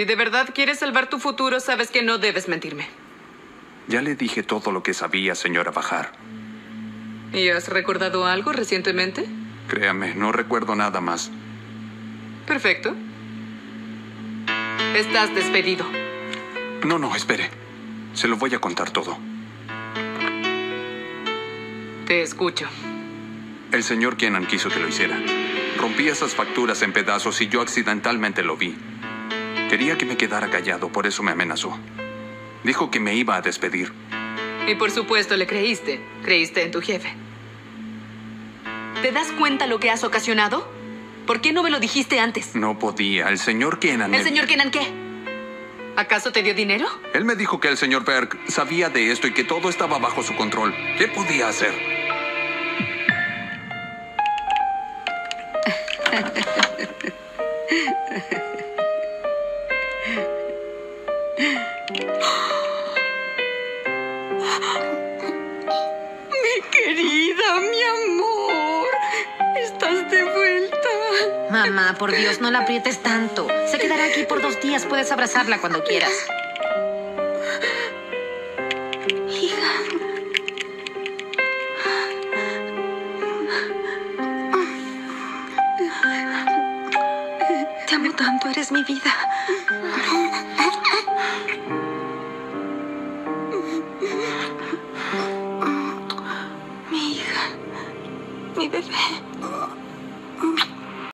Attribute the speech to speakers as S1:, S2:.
S1: Si de verdad quieres salvar tu futuro, sabes que no debes mentirme.
S2: Ya le dije todo lo que sabía, señora Bajar.
S1: ¿Y has recordado algo recientemente?
S2: Créame, no recuerdo nada más.
S1: Perfecto. Estás despedido.
S2: No, no, espere. Se lo voy a contar todo.
S1: Te escucho.
S2: El señor Kenan quiso que lo hiciera. Rompí esas facturas en pedazos y yo accidentalmente lo vi. Quería que me quedara callado, por eso me amenazó. Dijo que me iba a despedir.
S1: Y por supuesto le creíste. Creíste en tu jefe. ¿Te das cuenta lo que has ocasionado? ¿Por qué no me lo dijiste antes?
S2: No podía. El señor Kenan...
S1: ¿El señor Kenan qué? ¿Acaso te dio dinero?
S2: Él me dijo que el señor Berg sabía de esto y que todo estaba bajo su control. ¿Qué podía hacer?
S1: Mi querida, mi amor. Estás de vuelta.
S3: Mamá, por Dios, no la aprietes tanto. Se quedará aquí por dos días. Puedes abrazarla cuando quieras.
S4: Te tanto, eres mi vida. Mi hija, mi bebé.